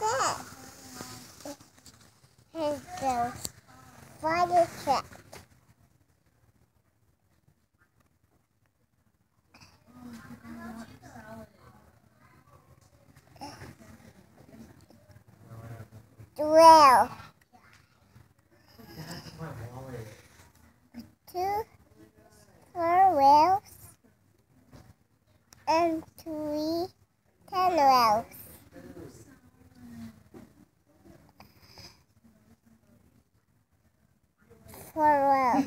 that? Here's the fire truck. Drill. Two four wheels and three ten wheels. Wheels.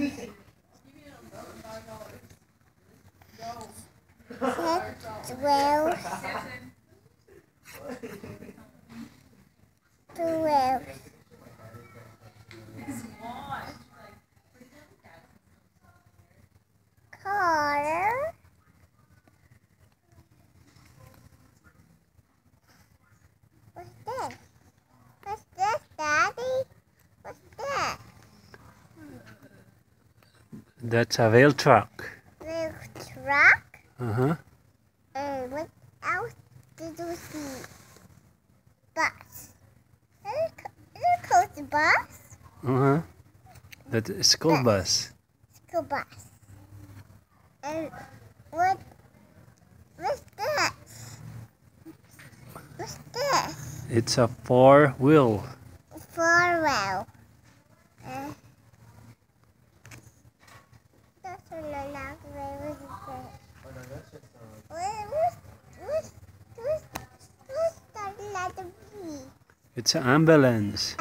Two wheels. Car. What's this? What's this, Daddy? What's that? That's a wheel truck. Little truck? Uh huh. And what else did you see? Bus. Look, look, the bus. Uh huh. That is school bus. School bus. And what? What's this? What's this? It's a four wheel. Four wheel. Uh, that's another way. What is it? What- What's, what's, what's, what's that letter B? It's an ambulance.